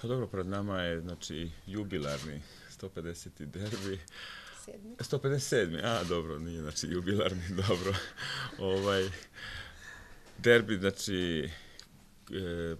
Pa dobro, pred nama je znači, jubilarni 150. derbi. 157. A, dobro, nije znači jubilarni, dobro. ovaj, derbi, znači, e,